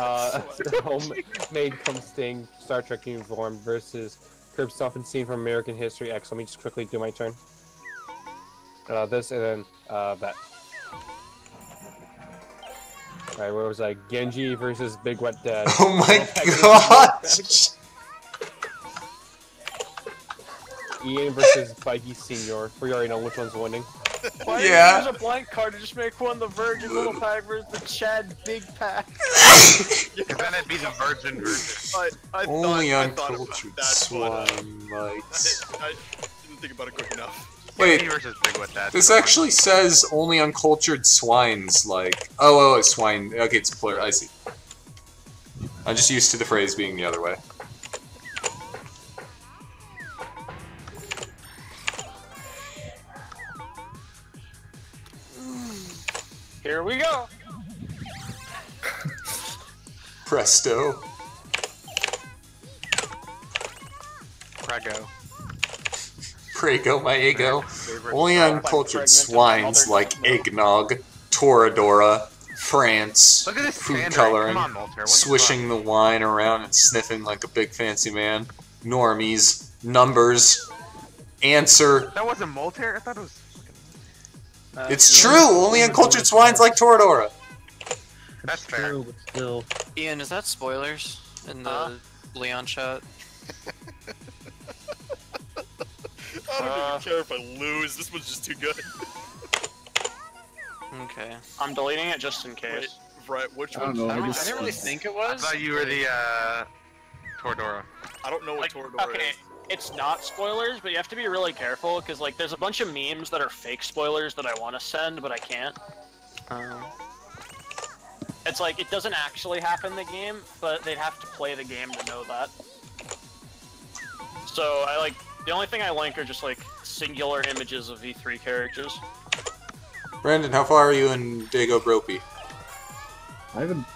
uh, homemade cum sting Star Trek uniform versus Curb Stuff and Scene from American History X. Let me just quickly do my turn. Uh, this and then uh, that. Alright, where was I? Genji versus Big Wet Dad. Oh my gosh! Ian versus Mikey Senior. We already know which one's winning. Why Yeah. did use a blank card to just make one the Virgin Little Pack versus the Chad Big Pack? Because then it'd be the virgin version. I, I Only thought, I thought about uncultured that, but, uh, swine mites. I, I didn't think about it quick enough. Wait, Genji versus Big Wet Dad. this actually says only uncultured swines like. Oh, oh, it's swine. Okay, it's plural. I see. I'm just used to the phrase being the other way. Here we go. Presto. Prego. Prego, my ego. Only song. uncultured swines like eggnog, Toradora, France, Look at this food coloring, on, Molter. What the swishing the wine around and sniffing like a big fancy man, normies, numbers, answer. That wasn't Molter? I thought it was. Uh, It's true! Only uncultured swines like Toradora. That's fair. True, but still. Ian, is that spoilers in the Huh? Leon shot? I don't Uh, even care if I lose. This one's just too good. Okay. I'm deleting it just in Wait, case. right? Which I don't one? know. I, I don't, I just- didn't really think it was. I thought you were the, uh. Toradora. I don't know what Like, Toradora okay, is. It's not spoilers, but you have to be really careful because like there's a bunch of memes that are fake spoilers that I want to send, but I can't. Um, It's like it doesn't actually happen in the game, but they'd have to play the game to know that. So I like the only thing I link are just like singular images of V3 characters. Brandon, how far are you in Dago Bropey? I haven't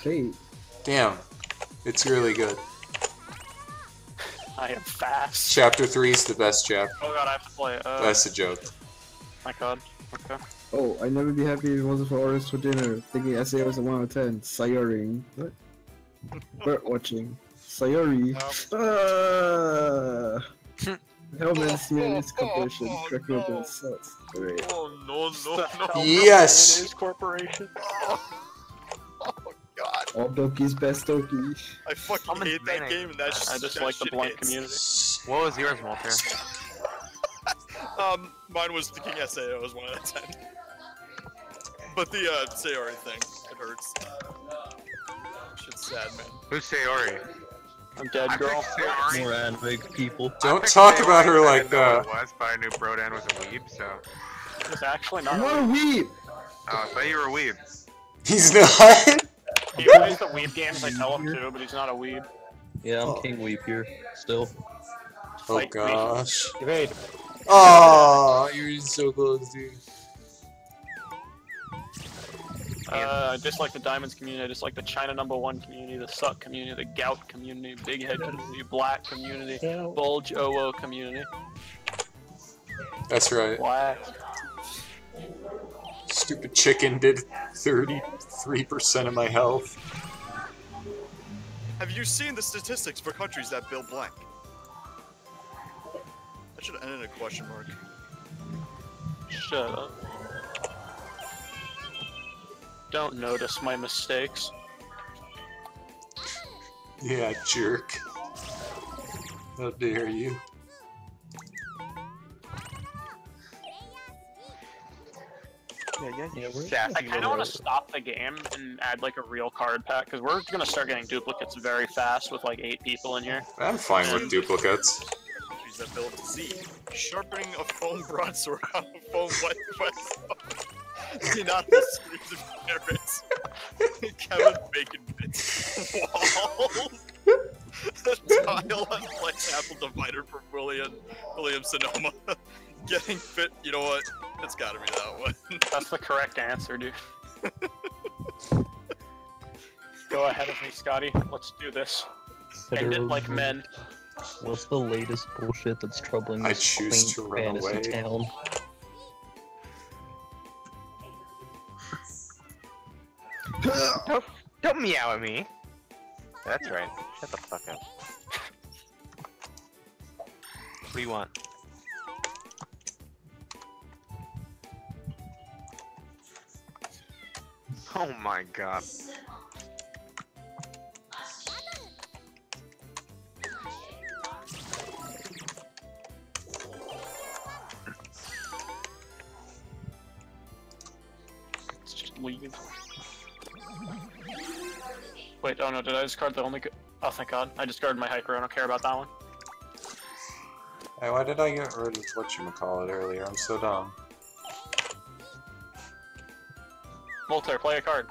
played. Damn. It's really good. I am fast. Chapter 3 is the best chapter. Oh god, I have to play it. Uh, That's a joke. my god. Okay. Oh, I'd never be happy if it wasn't for orders for dinner. Thinking SA was a 1 out of 10. Sayori. What? Bird watching. Sayori. Hellman CNS Corporation. Correct me if it. Great. Oh no no no! Yes! News Corporation. God! All Doki's best Doki. I fucking I'm hate that insane. game, and that's just I just that like the shit blunt hits. community. What was yours, Molter? Um, mine was the King SAO was one out of ten. But the uh, Sayori thing, it hurts. Shit's sad, man. Who's Sayori? I'm dead, I girl. picked Sayori. More anime people. Don't talk Sayori about her 'cause I like that. what it was, but I knew Brodan was a weeb, so. It's actually not. I'm not a weeb! Oh, I thought you were a weeb. He's not! He plays the weeb games I tell him to, but he's not a weeb. Yeah, I'm Oh. King Weep here. Still. Oh Fight me. gosh. Great. Oh, you're so close, dude. Uh, I dislike the Diamonds community. I dislike the China number one community, the Suck community, the Gout community, Big Head community, Black community, Bulge OO community. That's right. Black. Stupid chicken did 33% of my health. Have you seen the statistics for countries that build blank? That should have ended in a question mark. Shut up. Don't notice my mistakes. Yeah, jerk. How dare you? Yeah, yeah, Yeah, I kind of want to stop the game and add like a real card pack because we're gonna start getting duplicates very fast with like eight people in here. I'm fine with duplicates. Countries that build Z. Sharpening a foam broadsword on a foam wet wet See not the screams of parents. Kevin Bacon bits. Walls. Tile and flex apple divider from William William Sonoma. Getting fit. You know what? It's gotta be that one. That's the correct answer, dude. Go ahead of me, Scotty. Let's do this. End it like men. What's the latest bullshit that's troubling I this choose quaint to run fantasy away. town? Don't meow at me. That's right. Shut the fuck up. What do you want? Oh my god. Let's just leave. Wait, oh no, did I discard the only? Oh, thank God! I discarded my hiker. I don't care about that one. Hey, why did I get rid of whatchamacallit earlier? I'm so dumb. Voltaire, play a card.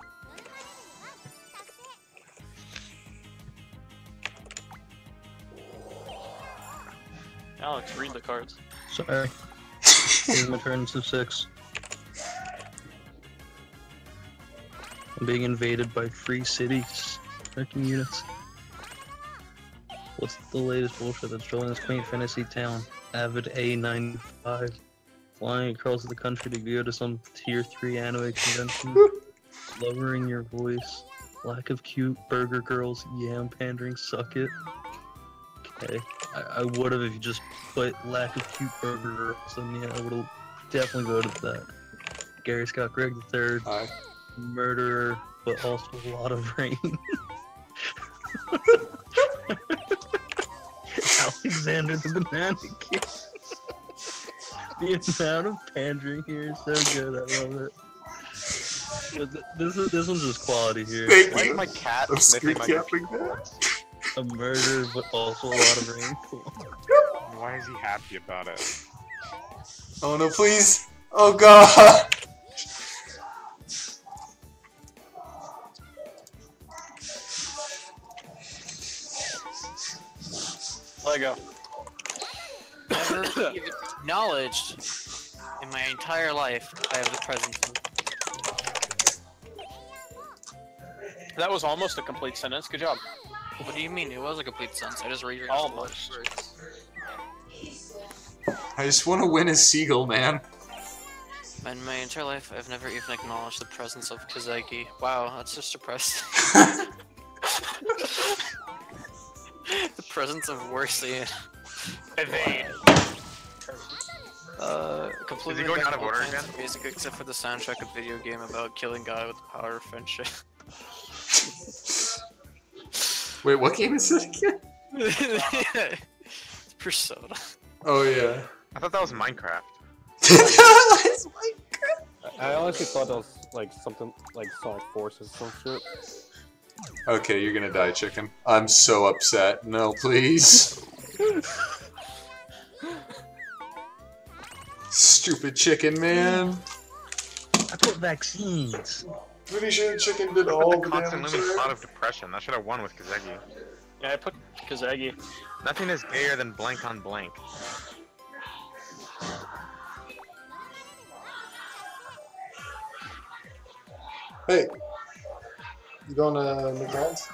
Alex, read the cards. Sorry. Here's my turns of six. I'm being invaded by free cities. Wrecking units. What's the latest bullshit that's trolling this quaint fantasy town? Avid A95. Flying across the country to go to some tier 3 anime convention. Lowering your voice. Lack of cute burger girls. Yam pandering. Suck it. Okay. I, I would have if you just put lack of cute burger girls. And yeah, I would have definitely voted for that. Gary Scott Gregg III. Hi. Murderer, but also a lot of rain. Alexander the Banana King. The amount of pandering here is so good. I love it. This is this one's just quality here. Thank Why you. is my cat I'm sniffing my capping that. A murder, but also a lot of rain. Why is he happy about it? Oh no, please. Oh god. Lego. Never even acknowledged in my entire life I have the presence. That was almost a complete sentence. Good job. What do you mean? It was a complete sentence. I just rearranged Almost. the words. I just want to win a seagull, man. In my entire life, I've never even acknowledged the presence of Kazeki. Wow, that's just depressing. the presence of Worsian. Evade. Uh, completely going out of order kinds again? of Basic except for the soundtrack of video game about killing guy with the power of friendship. Wait, what game is it again? Persona. Oh yeah. I thought that was Minecraft. It's Minecraft. I honestly thought that was like something like Sonic Forces or some shit. okay, you're gonna die, chicken. I'm so upset. No, please. Stupid chicken, man. I put vaccines. Pretty sure chicken did all the the constant damage. looming there. cloud of depression. That should have won with Kazeki. Yeah, I put Kazagi. Nothing is gayer than blank on blank. Hey, you going to McDonald's?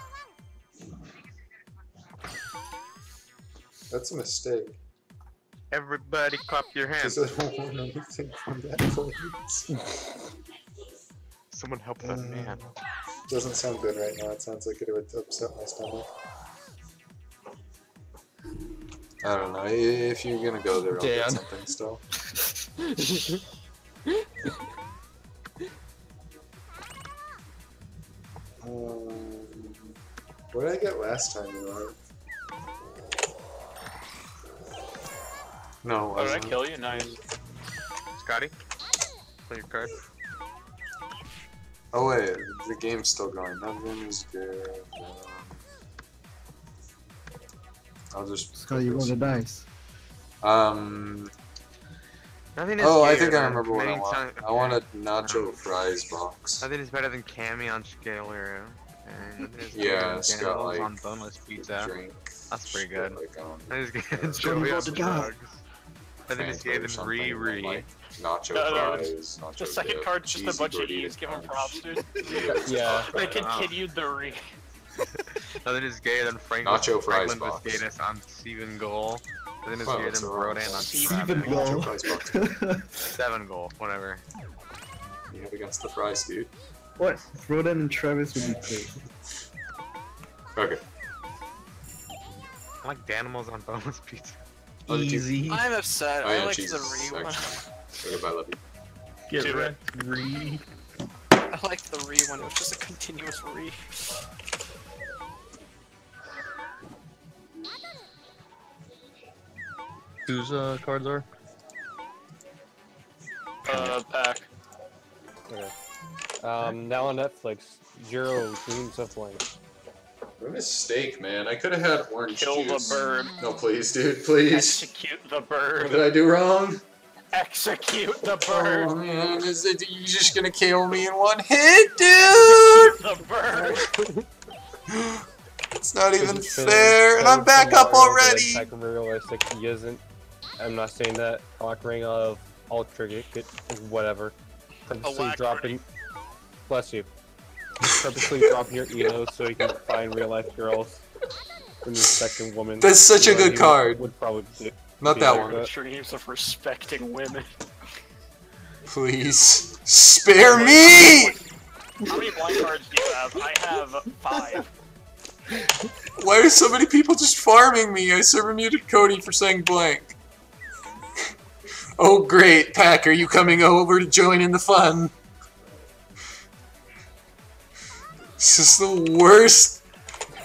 That's a mistake. Everybody clap your hands. Because I don't want anything from that place. Someone help that Uh, man. Doesn't sound good right now. It sounds like it would upset my stomach. I don't know. If you're gonna go there, I'll get something still. Um, what did I get last time you were? No, it Oh, did I wasn't. kill you? Nice. Scotty? Play your card. Oh wait, the game's still going. Nothing is good. Um, I'll just. Scott, you roll the dice. Um. Nothing is Oh, I think I remember what I want. times- I want a nacho fries box. Nothing is better than Cammy on Scaler. And Yeah, better it's than got, like, on boneless pizza. Drink. That's pretty good. Like, um, Nothing is gayer than Yeah. Joey Roll on the die. Drugs. Nothing is Fanta gayer or than something, Riri. Like nacho No, no, fries. nacho The second dip, card's just a cheesy bunch of gordita E's. Give him crunch. props, dude. Yeah. They Wow. continued the re. Nothing is gayer than Frank Nacho fries Franklin box. Gayness on Steven Goal. Nothing is Wow, gayer that's than a lot. Brodan on Steven Steven Goal. Nacho fries box. Seven Goal, whatever. You have against the fries, dude. What? Rodan and Travis would be great. Okay. I like Danimals on boneless pizza. Oh, Easy. I'm upset. Oh, I like Jesus. the re one. Sorry. Goodbye, love you. Get Do it. re. I like the re one. It was just a continuous re. Whose uh, cards are? Uh, pack. Okay. Um, now on Netflix, Zero Dreams of Flame. What a mistake, man. I could have had orange Kill the juice. bird. No, please, dude, please. Execute the bird. What bird. did I do wrong? Execute the oh, bird. Oh man, is it you just gonna kill me in one hit, dude? The bird. It's not even This is fair, and I'm back up already. Like realistic. He isn't. I'm not saying that. Conquering of Ultra Get whatever. Purposely Alacrity. dropping. Bless you. Purposely dropping your elo so you can find real life girls. When the second woman. That's such a uh, good card. Would probably do. Not that like one. that. Dreams of respecting women. Please spare me. How many blind cards do you have? I have five. Why are so many people just farming me? I server muted Cody for saying blank. Oh great, Pack, are you coming over to join in the fun? This is the worst.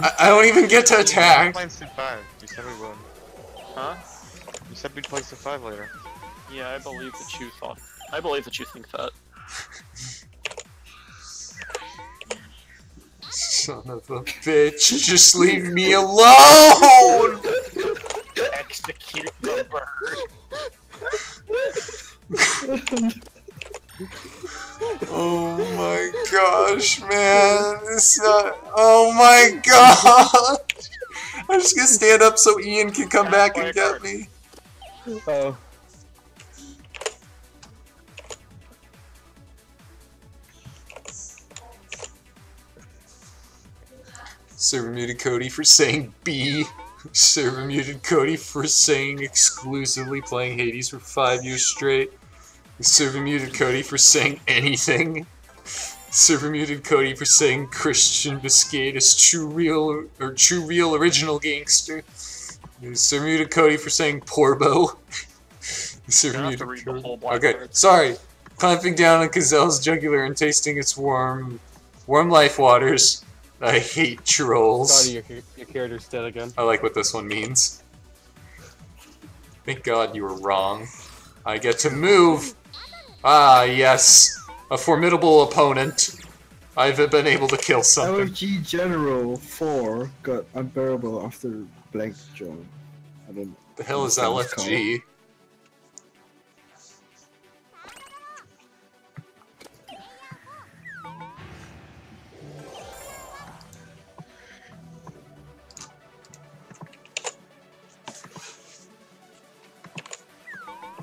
I, I don't even get to We're attack. playing Civ 5. You said we would. Huh? You said we'd play Civ 5 later. Yeah, I believe that you thought. I believe that you think that. Son of a bitch, just leave me alone! Execute gosh, man. It's not. Oh my god! I'm just gonna stand up so Ian can come back and get me. Oh. Server muted Cody for saying B. Server muted Cody for saying exclusively playing Hades for five years straight. Server muted Cody for saying anything. Server muted Cody for saying Christian Biscayne is true real or true real original gangster. Server muted Cody for saying Porbo. Server You have to muted read the Cody. whole black Okay, card. sorry. Clamping down on Gazelle's jugular and tasting its warm, warm life waters. I hate trolls. Sorry, your, your character's dead again. I like what this one means. Thank God you were wrong. I get to move. Ah, yes. A formidable opponent. I've been able to kill something. LFG General 4 got unbearable after blank John. I don't know. The hell is That was cool. LFG?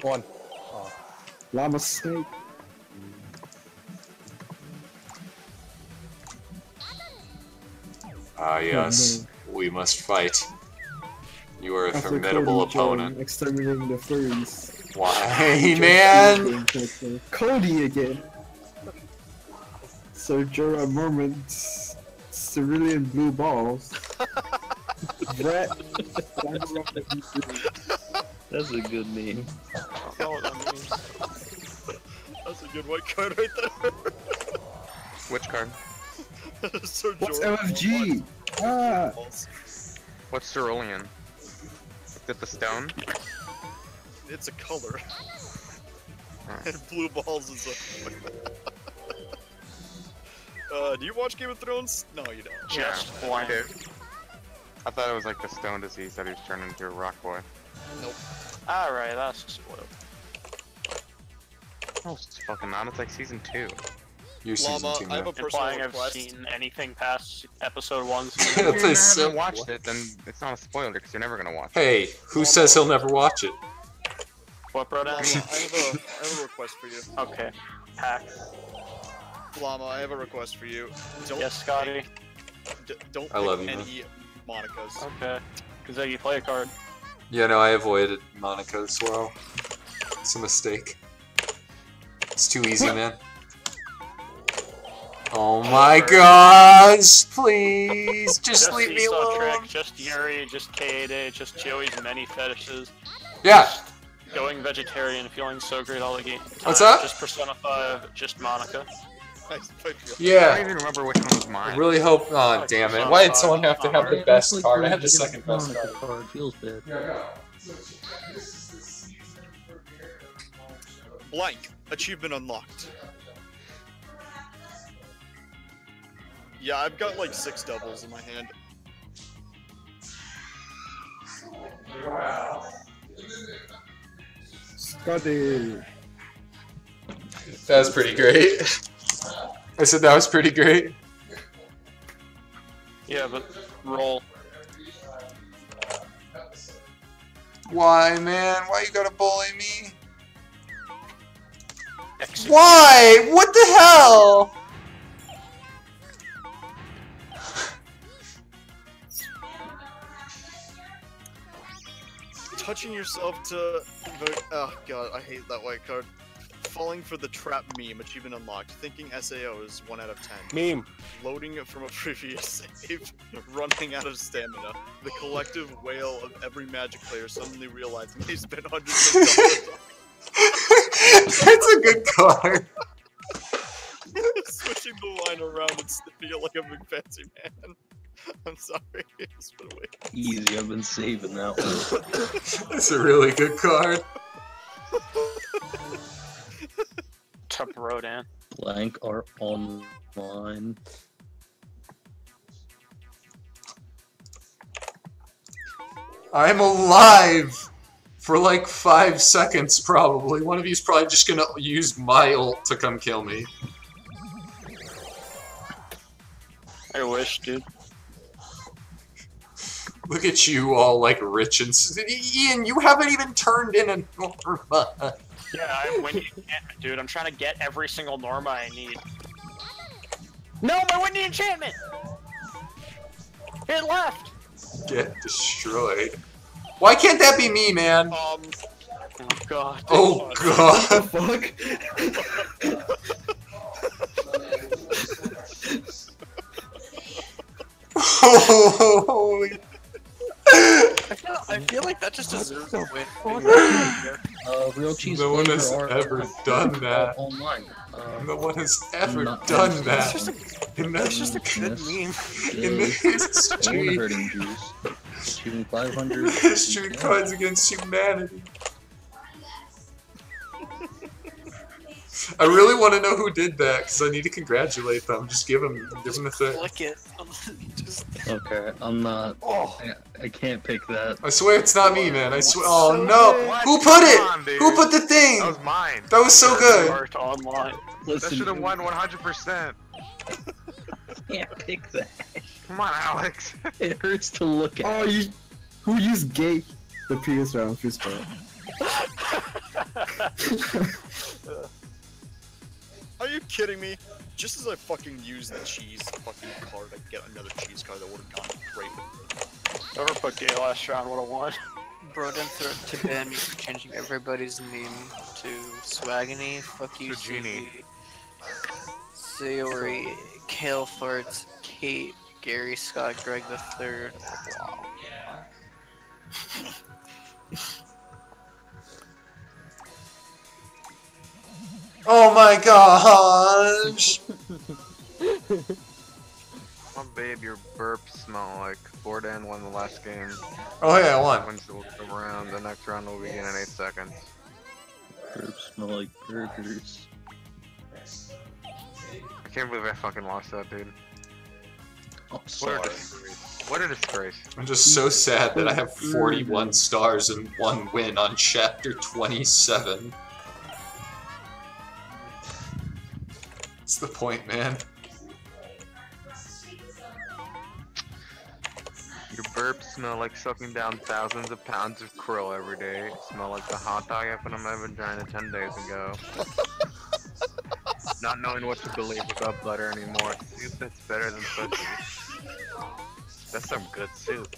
One. Llama Snake. Ah, yes. We must fight. You are a After formidable Cody joined, opponent. Exterminating the furries. Why, man? Cody again. So Jorah Mormont's cerulean blue balls. that. That's a good name. I don't know what that. That's a good white card right there. Which card? Sir What's Jorah LFG? Ah, What's Cerulean? Is it the stone? It's a color. And blue balls is a. uh, do you watch Game of Thrones? No, you don't. Just I blank. did. I thought it was like the stone disease that he was turning into a rock boy. Nope. Alright, that's spoiled. Oh, it's fucking on. It's like season two. You're season Llama, two I have now. a personal Implying I've request. seen anything past episode one. If you Episode haven't watched one. it, then it's not a spoiler because you're never gonna watch it. Hey, who says he'll never watch it? What, bro? Llama, I have, a, I have a request for you. Okay. Pack. Llama, I have a request for you. Don't Yes, Scotty. pick- d- don't I love pick you, man. any Monika's. Okay. Kazegi, play a card. Yeah, no, I avoided Monika as well. It's a mistake. It's too easy, man. Oh my gosh! Please, just leave me alone. Trek, just Yuri, just Kaede, just Joey's many fetishes. Yeah. Going vegetarian, feeling so great all the game. What's up? Just Persona 5, just Monika. I feel- I don't even remember which one was I mine. really hope. Oh damn it! Why did someone have to have the best Like, card? I when had the you get a second best Monika card. card. Feels bad. Blank. Achievement unlocked. Yeah, I've got like six doubles in my hand. Scotty. That was pretty great. I said that was pretty great. Yeah, but roll. Why, man? Why you gotta bully me? Execute. Why? What the hell? Touching yourself to vote. Oh god, I hate that white card. Falling for the trap meme, achievement unlocked. Thinking SAO is 1 out of 10. Meme. Loading it from a previous save. Running out of stamina. The collective wail of every magic player suddenly realizing they spent hundreds of dollars That's a good card. switching the line around and feel like a big fancy man. I'm sorry, it's been way. Easy, I've been saving that one. That's a really good card. Tup Rodan. Eh? Blank are online. I'm alive for like five seconds, probably. One of you's probably just gonna use my ult to come kill me. I wish, dude. Look at you all like rich and. Ian, you haven't even turned in a Norma. Yeah, I'm winning enchantment, dude. I'm trying to get every single Norma I need. No, my windy enchantment! It left! Get destroyed. Why can't that be me, man? Um, Oh god. Oh god. Fuck. Holy. I feel, I feel like that just deserves a win. Uh, real cheese No one has ever done that. Online. Uh, No one has ever done that. It's just a, In the, it's just a good meme. in the is one history, hurting juice. Achieving 500. the history cards against humanity. I really want to know who did that because I need to congratulate them. Just give them, give them a thing. Click it. just, Okay, I'm not. Oh, I, I can't pick that. I swear it's not me, man. I swear. Oh So no! good. Who put it? on. Who put the thing? That was mine. That was so good. Worked online. That should have won 100%. Can't pick that. Come on, Alex. It hurts to look at. Oh, you. Who used gate the previous round? Fist ball. are you kidding me? Just as I fucking use the cheese fucking card, I get another cheese card that would have gone great. Whoever put Gay last round would have won. Broden threat to ban me for changing everybody's meme to Swagony, fuck you, Sugini. Suzy, Sayori, Kale Farts, Kate, Gary Scott, Greg the Third. Wow. Oh my gosh! Oh, babe, your burps smell like Borden won the last game. Oh yeah, I won. Wins the welcome round. The next round will begin in 8 seconds. Burps smell like burgers. I can't believe I fucking lost that, dude. I'm What a sorry. disgrace. What a disgrace. I'm just so sad that I have 41 stars and one win on chapter 27. What's the point, man? Your burps smell like sucking down thousands of pounds of krill every day. Smell like the hot dog I put in my vagina 10 days ago. Not knowing what to believe about butter anymore. Soup that's better than pussy. That's some good soup.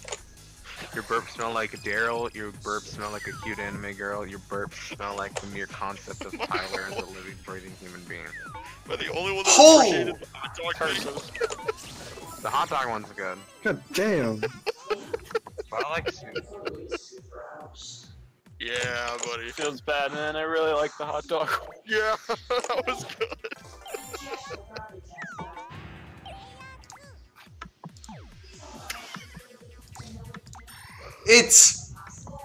Your burps smell like Daryl. Your burps smell like a cute anime girl. Your burps smell like the mere concept of Tyler as a living, breathing human being. But the only one that Oh! appreciated the hot dog Curses. The hot dog one's good. God damn. But I like soup. Yeah, buddy. Feels bad, man. I really like the hot dog. Yeah, that was good. It's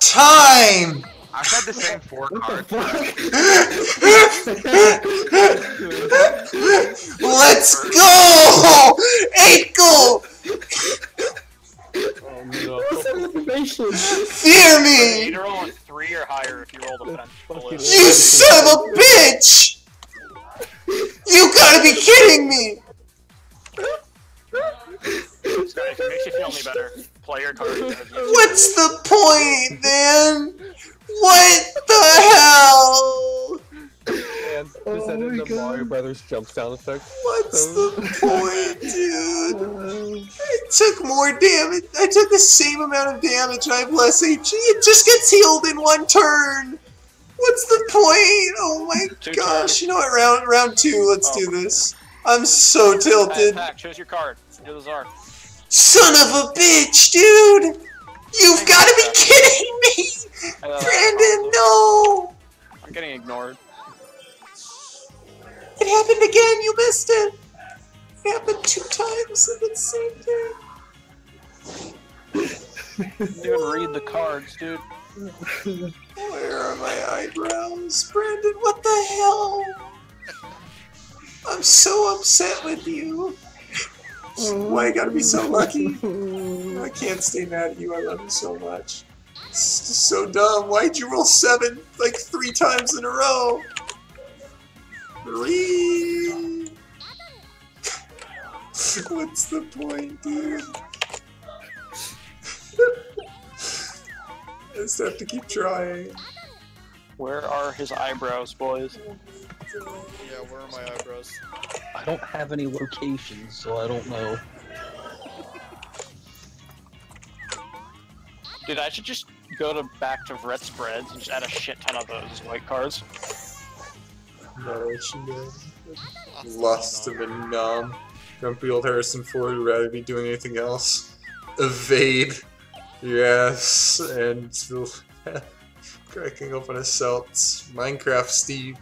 time! I've had the same four cards. Let's go! Eight Oh no. What's that? Fear You me! need to roll a three or higher if you roll the bench. You son of a bitch! You gotta be kidding me! If it makes you feel any better, play your card. What's the point, man? What the hell? And just Oh ended my the Mario God. Brothers jump sound effect. What's the point, dude? I took more damage. I took the same amount of damage. I have less HE. It just gets healed in one turn. What's the point? Oh my Two gosh! turns. You know what? Round round two. Let's Oh. do this. I'm so tilted. Pack, choose your card. You're the czar. Son of a bitch, dude! You've got to be uh, kidding me, I know that's Uh, Brandon! No! I'm getting ignored. It happened again. You missed it. It happened two times at the same. Didn't even read the cards, dude. Where are my eyebrows? Brandon, what the hell? I'm so upset with you. Why you gotta be so lucky? I can't stay mad at you. I love you so much. It's so dumb. Why'd you roll seven like three times in a row? Three. What's the point, dude? I just have to keep trying. Where are his eyebrows, boys? Yeah, where are my eyebrows? I don't have any locations, so I don't know. Dude, I should just go to back to red spreads and just add a shit ton of those white cards. No, she did. Lust of a numb. Grumpy old Harrison Ford would rather be doing anything else. Evade. Yes, and still cracking open a Celts. Minecraft Steve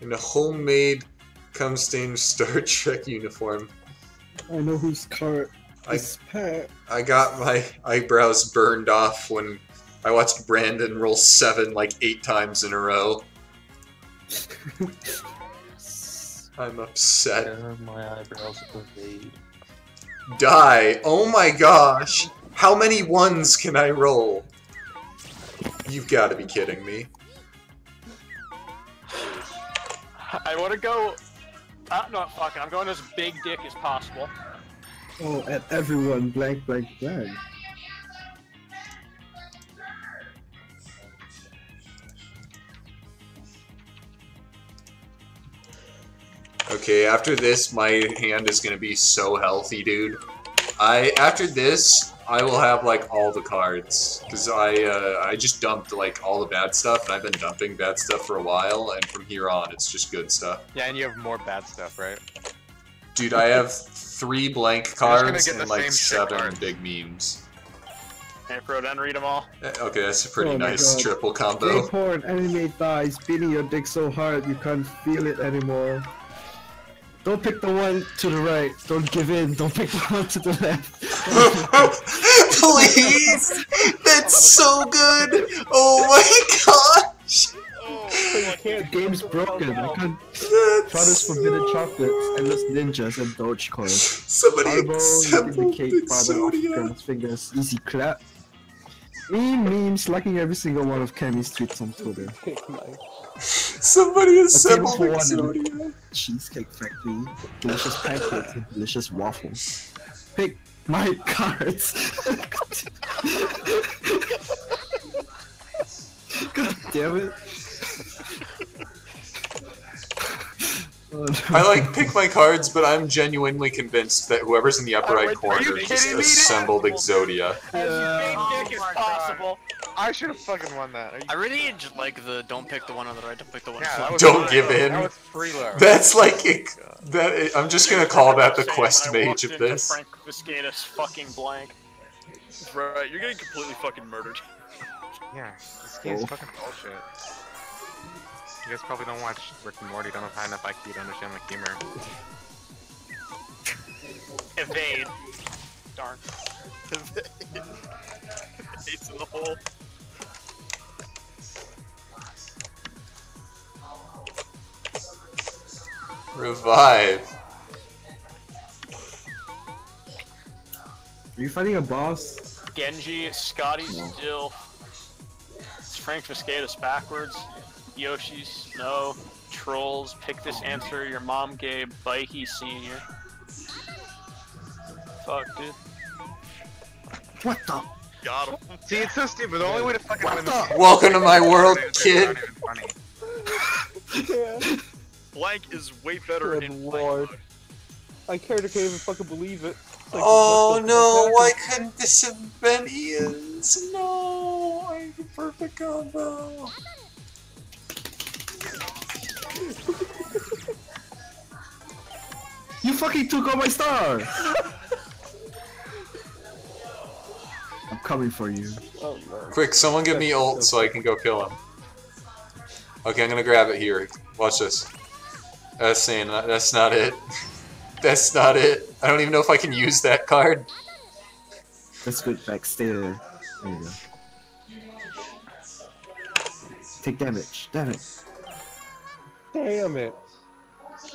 in a homemade cum stained Star Trek uniform. I know whose car I- is Pat. I got my eyebrows burned off when I watched Brandon roll seven like eight times in a row. I'm upset. Where my eyebrows evade? Die! Oh my gosh! How many ones can I roll? You've got to be kidding me. I want to go. Uh, no, fuck it. I'm going as big dick as possible. Oh, and everyone blank, blank, blank. Okay, after this, my hand is gonna be so healthy, dude. I after this, I will have like all the cards because I uh, I just dumped like all the bad stuff, and I've been dumping bad stuff for a while, and from here on, it's just good stuff. Yeah, and you have more bad stuff, right? Dude, I have three blank cards and like seven cards. big memes. Hey, Froden, read them all. Eh, Okay, that's a pretty Oh nice God. triple Gay combo. porn, anime thighs, beating your dick so hard you can't feel it anymore. Don't pick the one to the right. Don't give in. Don't pick the one to the left. Please! That's so good! Oh my gosh! Oh, The game's broken. I can't. Father's forbidden chocolates, endless ninjas, and Dogecoin. Somebody indicate father of Exodia. Grandma's fingers. Easy clap. Meme memes liking every single one of Cammy's tweets on Twitter. Somebody assembled. Exodia. Cheesecake Factory, delicious pancakes and delicious waffles. Pick my cards. God damn it. I like pick my cards, but I'm genuinely convinced that whoever's in the upper Oh, right corner just assembled Exodia. As Oh big dick my as possible. I should have fucking won that. I really enj- like the don't pick the one on the right, don't pick the one. Yeah, on the that left. was Don't free give in. That. That's like it, that. I'm just gonna call that the quest mage of this. Frank Viscatus fucking blank. Right, you're getting completely fucking murdered. Yeah, this oh. game's Oh. fucking bullshit. You guys probably don't watch Rick and Morty, don't have high enough IQ to understand my humor. Evade. Darn. It's in the hole. Revive. Are you fighting a boss? Genji, Scotty still. It's Frank Viscatus backwards. Yoshi's no. Trolls, pick this oh. answer. Your mom gave Bikey Senior. Fuck, dude. What the? Got him. See, it's so stupid. The only way to fucking win this game Welcome to my world, kid. not even. Blank is way better Good in lord. blank My character can't even fucking believe it. Like, Oh no, fuck why couldn't this have been Ian's? No, I have a perfect combo. You fucking took all my stars! I'm coming for you. Oh no. Quick, someone give me ult so I can go kill him. Okay, I'm gonna grab it here. Watch this. That's saying that's not it. That's not it. I don't even know if I can use that card. Let's go back. Stay there. There you go. Take damage. Damn it. Damn it.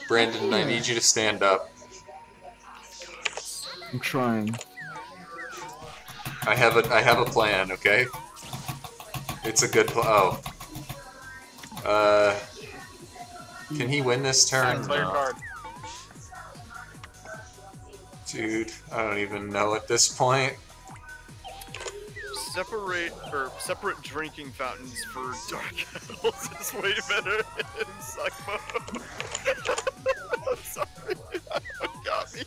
Brandon, I need you to stand up. I'm trying. I have a I have a plan, okay? It's a good pl- oh. Uh Can he win this turn? Play your No. card. Dude, I don't even know at this point. Separate or separate drinking fountains for dark animals is way better in suck mode. I'm sorry. Got me.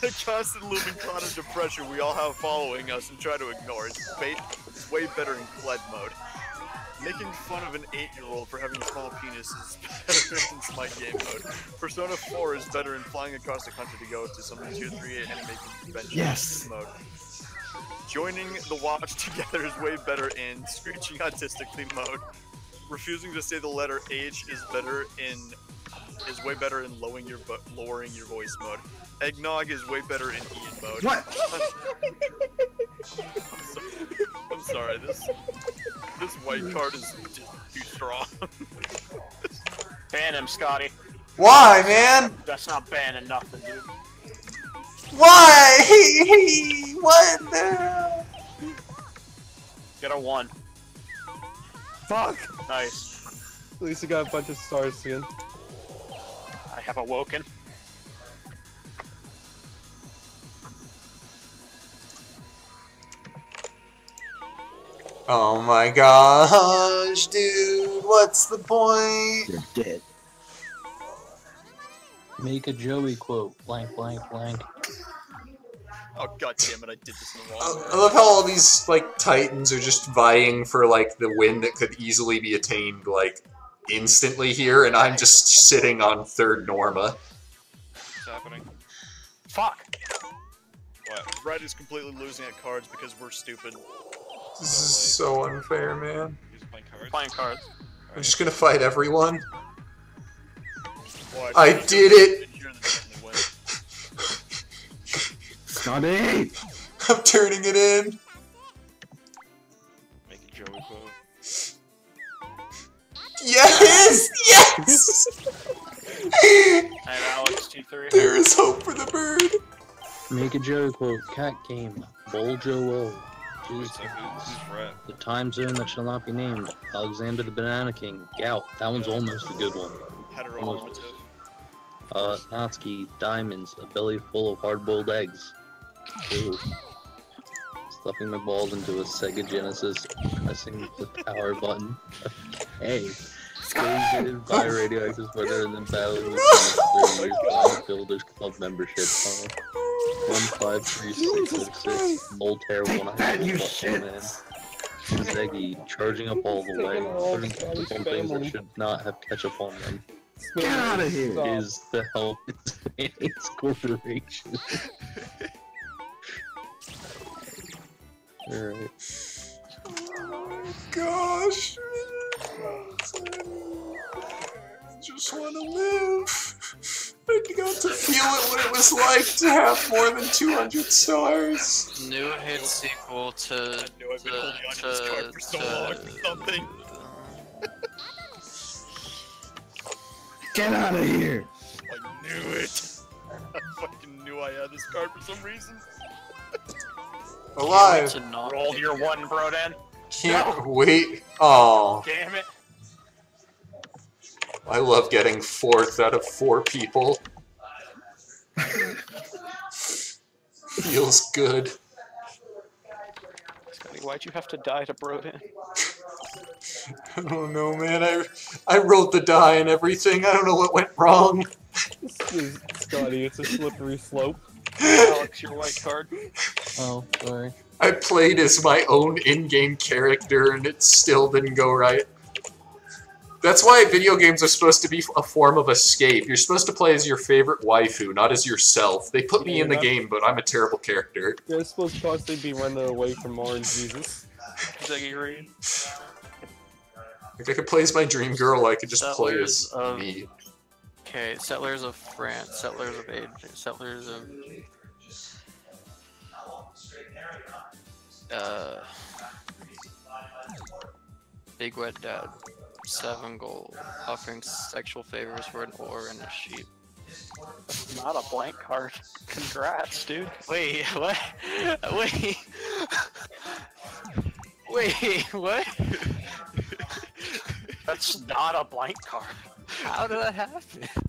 the constant looming cloud of depression we all have following us and try to ignore is bait is way better in Kled mode. Making fun of an 8-year-old for having a small penis is better in Smite game mode. Persona 4 is better in flying across the country to go to some tier 3 anime convention Yes. mode. Joining the watch together is way better in screeching autistically mode. Refusing to say the letter H is better in is way better in lowering your lowering your voice mode. Eggnog is way better in Ian mode. What? I'm, sorry. I'm sorry. This this white card is just too strong. Ban him, Scotty. Why, man? That's not banning nothing, dude. Why? What Get a one. Fuck! Nice. At least I got a bunch of stars again. I have awoken. Oh my gosh, dude, what's the point? You're dead. Make a Joey quote. Blank, blank, blank. Oh god damn it! I did this in the I wrong way. I love how all these like titans are just vying for like the win that could easily be attained like instantly here, and I'm just sitting on third Norma. What's happening? Fuck. What? Red is completely losing at cards because we're stupid. This is so unfair, man. He's playing cards. Playing cards. I'm just gonna fight everyone. Well, I did it. You're the definitely win. Scotty! I'm turning it in. Make a Joey quote. Yes, yes. And Alex T3. there is hope for the bird. Make a Joey quote. Cat game. Bull Joe O. Jesus. So who, who's red? The time zone that shall not be named. Alexander the Banana King. Gout. That one's almost a good one. Heteronormative. Uh, Natsuki, diamonds, a belly full of hard-boiled eggs. Stuffing my balls into a Sega Genesis, pressing the power button. Hey, Stated by radioactive weather and then battling with the years Builders Club membership. Uh, one five three six six six. Voltaire one hundred shit. man. Zeggy charging up all the way, putting on things that should not have ketchup on them. Get out of here. Is the help Hispanics Corporation. Alright. Gosh. I Just want to live. I got to feel it what it was like to have more than 200 stars. New hit sequel to. I knew I've been to- holding on to this card for so to- long for something. Get out of here. I knew it. I fucking knew I had this card for some reason. Alive. To not Roll pick your one, Broden. Can't wait. Oh, Damn it. I love getting fourth out of four people. Feels good. Scotty, why'd you have to die to Broden? I don't know, man. I I rolled the die and everything. I don't know what went wrong. Is- Scotty, it's a slippery slope. Alex, your white card. Oh, sorry. I played as my own in-game character and it still didn't go right. That's why video games are supposed to be a form of escape. You're supposed to play as your favorite waifu, not as yourself. They put me in the game, but I'm a terrible character. You're supposed to constantly be running away from Orange Jesus. Zeggy Reed. If I could play as my dream girl, I could just play as Settlers of- me. Okay, Settlers of France, Settlers of Age, Settlers of. Uh. Big Wet Dad. Seven gold. Offering sexual favors for an oar and a sheep. Not a blank card. Congrats, dude. Wait, what? Wait. Wait, what? That's not a blank card. How did that happen?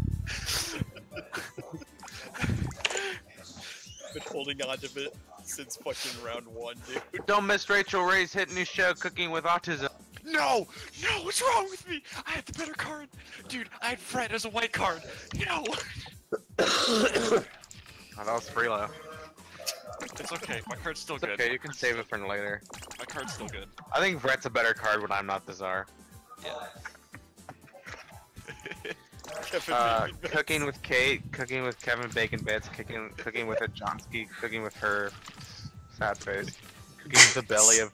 Been holding on to it since fucking round one, dude. Don't miss Rachel Ray's hit new show, Cooking with Autism. No! No, what's wrong with me? I had the better card. Dude, I had Fred as a white card. No! Oh, that was Freelo. It's okay, my card's still It's good. okay, you can save it for later. My card's still good. I think Brett's a better card when I'm not the czar. Kevin Uh, cooking with Kate, cooking with Kevin Bacon Bits, cooking, cooking with a Johnsky, cooking with her sad face, cooking with a belly of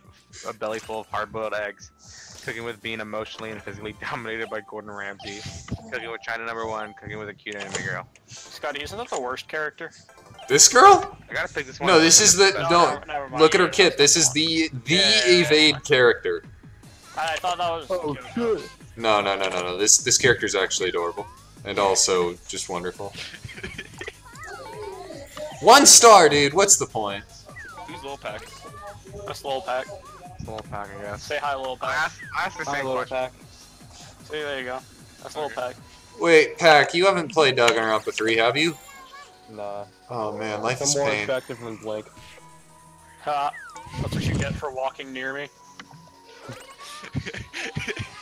a belly full of hard-boiled eggs, cooking with being emotionally and physically dominated by Gordon Ramsay, cooking with China number one, cooking with a cute anime girl. Scotty, isn't that the worst character? This girl? I gotta pick this one. No, this is the No, no. never- never mind. Look at her kit. This is the the Yeah. evade character. I, I thought that was. Oh, shit. No, no, no, no, no. This this character is actually adorable and also just wonderful. One star, dude. What's the point? Who's Lil Pack? That's Lil Pack. Little pack, I guess. Say hi, Lil I Pack. asked, I asked the Hi, same little question. pack. See, there you go. That's Lil Okay. Pack. Wait, Pack, you haven't played Danganronpa 3, have you? Nah. Oh man, life is I'm more pain. effective than Blink. Ha! That's what you get for walking near me.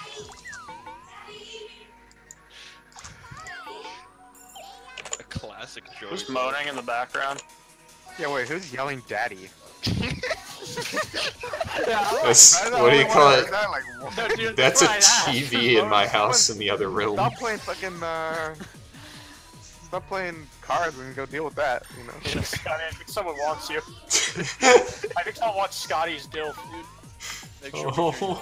classic joke. Who's moaning in the background? Yeah, wait, who's yelling daddy? That's what do you call it? No, dude, That's a what I asked. TV in my house in the other room. Stop playing fucking, uh... Stop playing cards and go deal with that, you know? Scotty, I think someone wants you. I think someone wants Scotty's dilf, dude. Make sure Oh.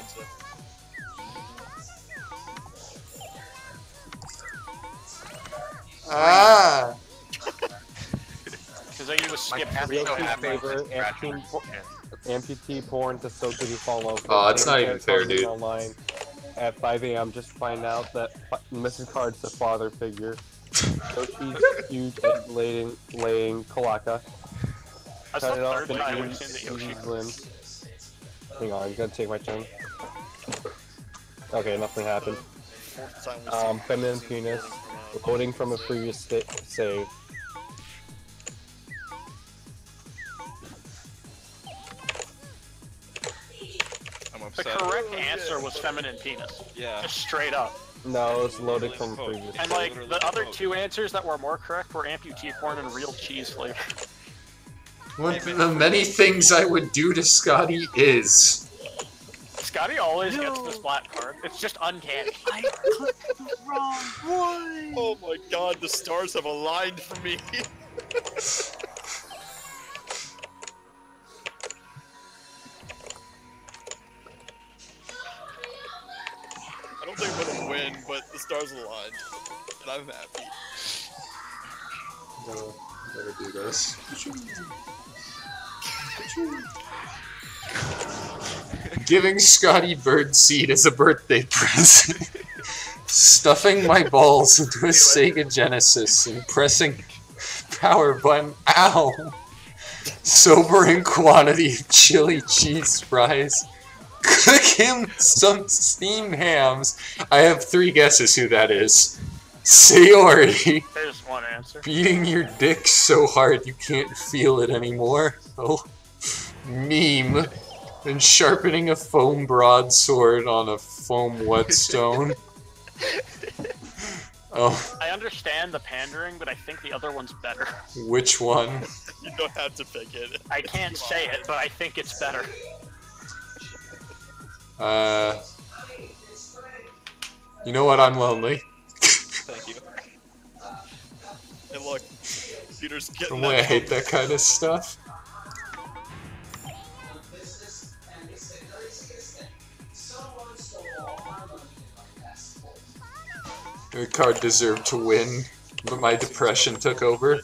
Ah. Because I you would skip cat's three so of happy. Amputee, amputee porn to soak you follow. Oh, that's not even fair, dude. Online at 5 a.m. just to find out that F- Mrs. Card's the father figure. Yoshi's huge at laying, laying Kalaka. That's Cut it off third and time eat we've seen the Yoshi. Susie's limbs. Hang on, I'm gonna take my turn. Okay, nothing happened. fourth time we've Um, feminine penis. This from, Loading from a previous sta- save. I'm The correct answer was feminine penis. Yeah. Just straight up. No, it's loaded from previous. And like the other two answers that were more correct were amputee corn and real cheese flavor. One of the many things I would do to Scotty is. Scotty always gets the splat card. It's just uncanny. I clicked the wrong one. Oh my god, the stars have aligned for me. I don't think I'm gonna win, but the stars aligned. And I'm happy. No, better do this. Giving Scotty bird seed as a birthday present. Stuffing my balls into a Sega Genesis and pressing power button. Ow! Sobering quantity of chili cheese fries. Cook him some steam hams. I have three guesses who that is. Sayori. There's one answer. Beating your dick so hard you can't feel it anymore. Oh. Meme. And sharpening a foam broadsword on a foam whetstone. oh, I understand the pandering, but I think the other one's better. which one? You don't have to pick it. I can't say it, but I think it's better. Uh. You know what? I'm lonely. Thank you. And look, Peter's getting Boy, I hate that kind of stuff. The card deserved to win, but my depression took over.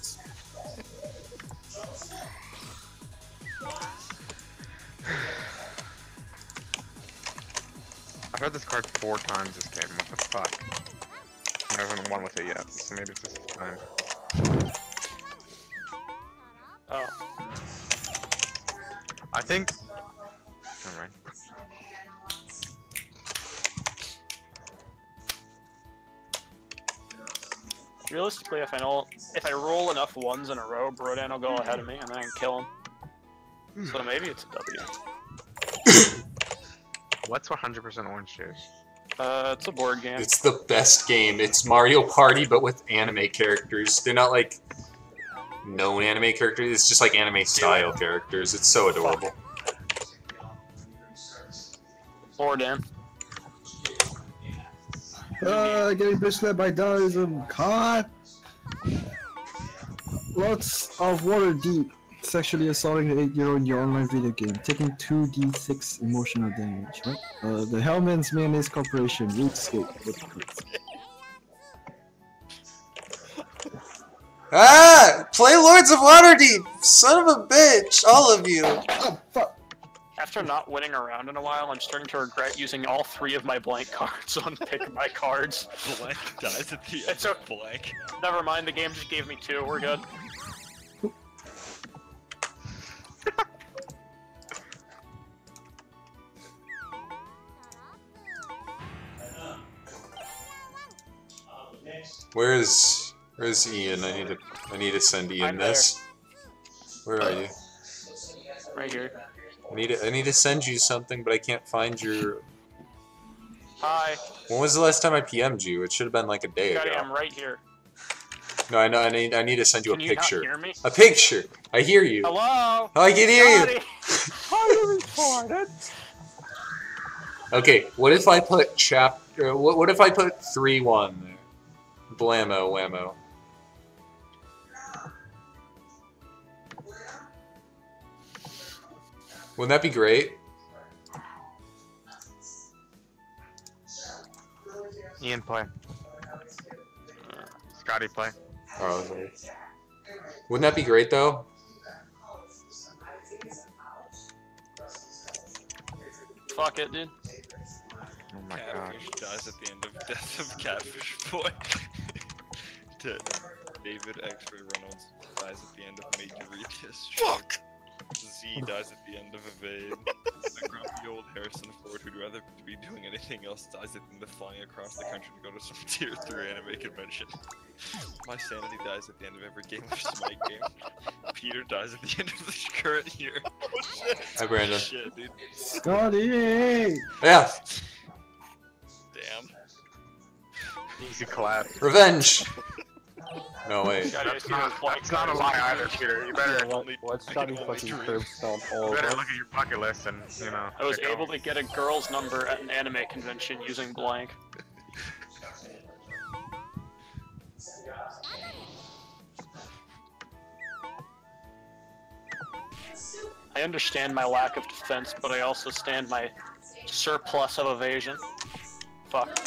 I've had this card four times this game. What the fuck? I haven't won with it yet, so maybe it's just this time. Oh. I think. Alright. Realistically, if I know, if I roll enough ones in a row, Brodan will go ahead of me, and then I can kill him. So maybe it's a W. What's 100% orange juice? Uh, it's a board game. It's the best game. It's Mario Party, but with anime characters. They're not like known anime characters. It's just like anime style characters. It's so adorable. Brodan. Uh, getting bitch slapped by Daoism. God. Lords of Waterdeep. Sexually assaulting an 8-year-old in your online video game. Taking 2d6 emotional damage. What? Uh, the Hellmann's Mayonnaise Corporation. RuneScape. What the? Ah! Play Lords of Waterdeep! Son of a bitch! All of you! Oh, fuck. After not winning around in a while, I'm starting to regret using all three of my blank cards on pick my cards. blank dies at the It's a blank. Never mind, the game just gave me two. We're good. Where is where is Ian? I need to I need to send Ian I'm there. this. Where are you? Right here. I need to, I need to send you something, but I can't find your. Hi. When was the last time I PM'd you? It should have been like a day Scotty, ago. I'm right here. No, I know. I need I need to send you Can a you not picture. hear me? A picture. I hear you. Hello? Oh, I can hear you. Scotty! I'm retarded. Okay, what if I put chapter? Uh, what, what if I put three one there? Blammo whammo. Wouldn't that be great? Ian, play. Scotty, play. Oh, okay. Wouldn't that be great though? Fuck it, dude. Oh my god. Catfish dies at the end of Death of Catfish Boy. David X-Ray Reynolds dies at the end of Make You Read History. Fuck! Z dies at the end of a Evade. the grumpy old Harrison Ford who'd rather be doing anything else dies at the end of flying across the country to go to some tier 3 anime convention. My sanity dies at the end of every game of Smite game. Peter dies at the end of the current year. Oh shit! Hi, Brandon. Shit, dude. Scotty! Yeah. Damn. Easy clap. Revenge! No, way. Scotty, I That's not, that's not a lie either, Peter. You better, What, what's Johnny only fucking dream. curb stomp all you better look at your bucket list and, you know. I was able out- to get a girl's number at an anime convention using blank. I understand my lack of defense, but I also stand my surplus of evasion. Fuck.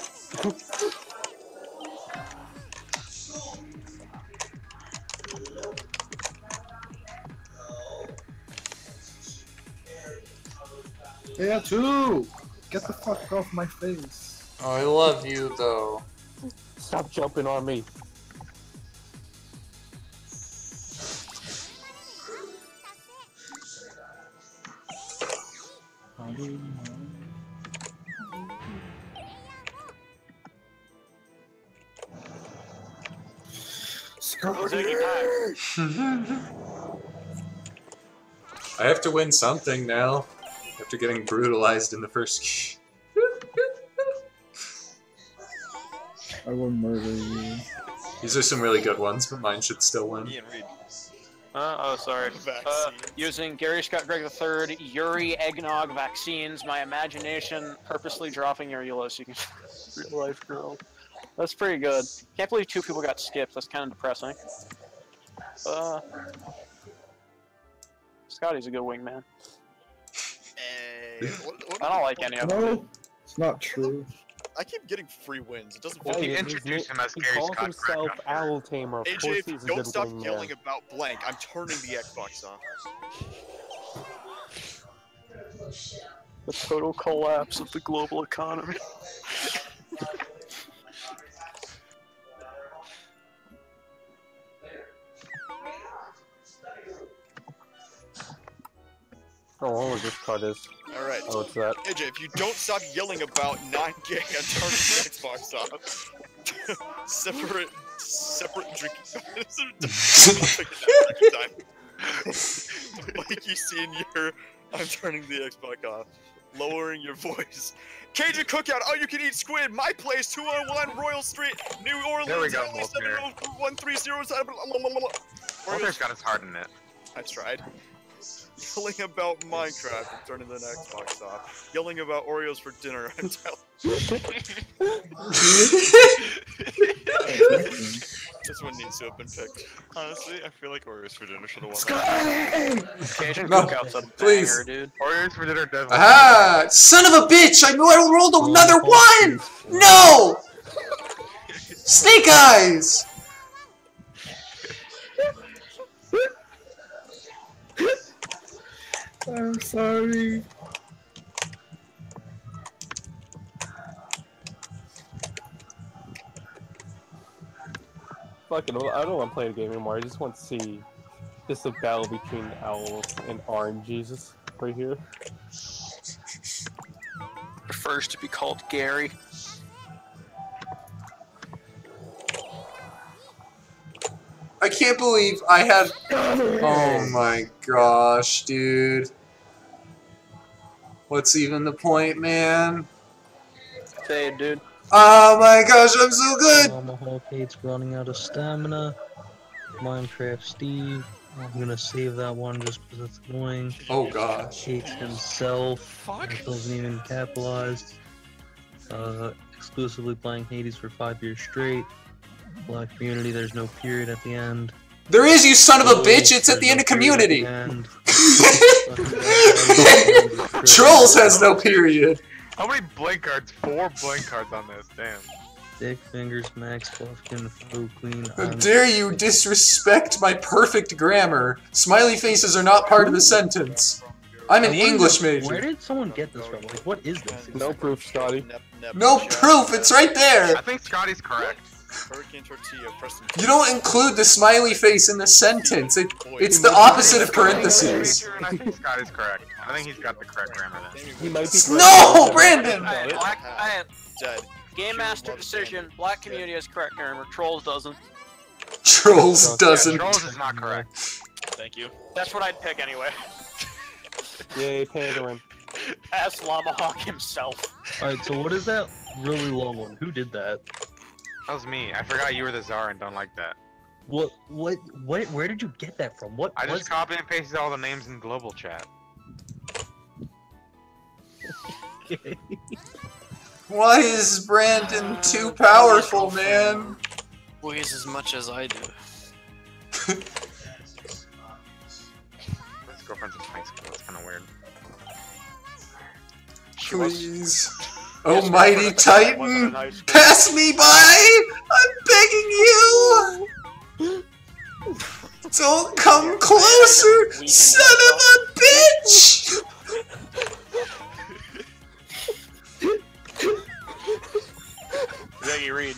Yeah, too! Get the fuck off my face. Oh, I love you, though. Stop jumping on me. Ziggy Pack. I have to win something now. After getting brutalized in the first I will murder you. These are some really good ones, but mine should still win. Ian Reed. Uh, oh, sorry. Uh, using Gary Scott Greg III, Yuri Eggnog vaccines, my imagination purposely dropping Urula so you can real life girl. That's pretty good. Can't believe two people got skipped. That's kind of depressing. Uh, Scotty's a good wingman. What- what- I don't like any of them. No, it's not true. I keep getting free wins. It doesn't Yeah, feel you he's- introduce him as he Gary calls Scott himself Gregg. Owl Tamer. AJ, if you don't stop wingman. yelling about blank, I'm turning the Xbox off. The total collapse of the global economy. Oh, what was this card is? Alright. Oh, it's that. AJ, if you don't stop yelling about not gay, I'm turning the Xbox off. separate, separate drinking. like you see in your, I'm turning the Xbox off. Lowering your voice. Cajun Cookout, oh, you can eat squid. My place, 201 Royal Street, New Orleans. There we go, LA Voltaire. 70130. blah, blah, blah, blah, blah. Walter's got his heart in it. I've tried. Yelling about Minecraft, I'm turning the Xbox off. Yelling about Oreos for dinner, I'm telling. this one needs to have been picked. Honestly, I feel like Oreos for dinner should have won that. Cajun No, Cookout's a please. banger, dude. Oreos for dinner does. Ah! Son of a bitch! I knew I rolled another one! No! Snake Eyes! I'm sorry. Fucking, I don't want to play the game anymore. I just want to see just a battle between owls and oranges right here. Prefers to be called Gary. I can't believe I had. Oh my gosh, dude. What's even the point, man? Say, dude. Oh my gosh, I'm so good! Tomahawk hates running out of stamina. Minecraft Steve. I'm gonna save that one just because it's annoying. Oh gosh. Hates himself. Fuck. Doesn't even capitalized. Uh, exclusively playing Hades for five years straight. Black community, there's no period at the end. There is, you son of a bitch! It's at the end of community! the end. Trolls has no period! How many blank cards? Four blank cards on this. Damn. Dick fingers, Max Buffkin, Faux Queen. How dare you disrespect my perfect grammar? Smiley faces are not part of the sentence. I'm an English major. Where did someone get this from? Like, what is this? No proof, Scotty. Nep, nep, No proof, it's right there! I think Scotty's correct. Hurricane Tortilla, Preston. You don't include the smiley face in the sentence. It, Boy, it's the opposite of parentheses. And I think Scotty's correct. I think he's got the correct grammar then. He might be. No, Brandon! Alright, black, uh, Dead. Game Master decision. Black community has correct grammar. Trolls doesn't. Trolls doesn't. Trolls is not correct. Thank you. That's what I'd pick anyway. Yay, Pandering. Ask Lamahawk himself. Alright, so what is that really long one? Who did that? That was me. I forgot you were the czar and don't like that. What? What? What? Where did you get that from? What? I was just copied and pasted all the names in global chat. it? Why is Brandon too powerful, man? Weighs as much as I do. His girlfriend's in high school. It's kind of weird. Please. Yes, Almighty but I wasn't Titan, in high school. pass me by! I'm begging you! Don't come closer, son of a bitch! Zaggy Reed.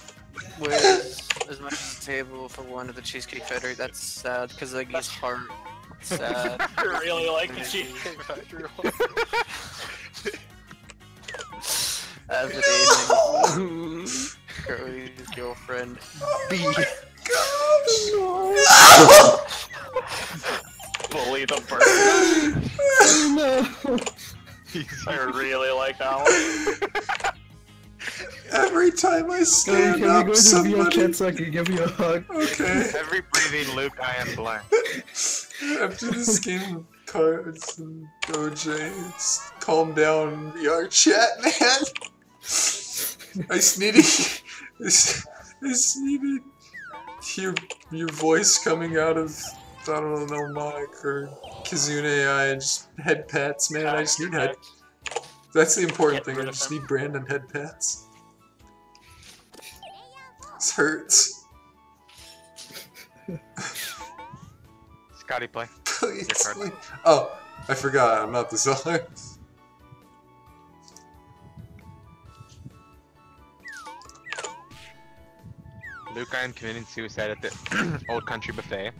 Weighs as much as the table for one of the Cheesecake Factory. That's sad, because Ziggy's heart. Sad. I really like the Cheesecake Factory one. Avid evening. Cody's girlfriend. Oh B. Bully the bird. no. I really like that one. Every time I Can stand we up, go to VR somebody... chat so I can give you a hug? Okay. Every breathing Luke, I am blank. After this game of cards and OJ, calm down VR chat, man. I just need to, I just need your voice coming out of, I don't know, Monika or Kizuna AI and just head pats, man. I just need head. That's the important thing. I just need Brandon head pats. This hurts. Scotty, play. Please, please. Oh, I forgot. I'm not the seller. Luke, I am committing suicide at the Old Country Buffet.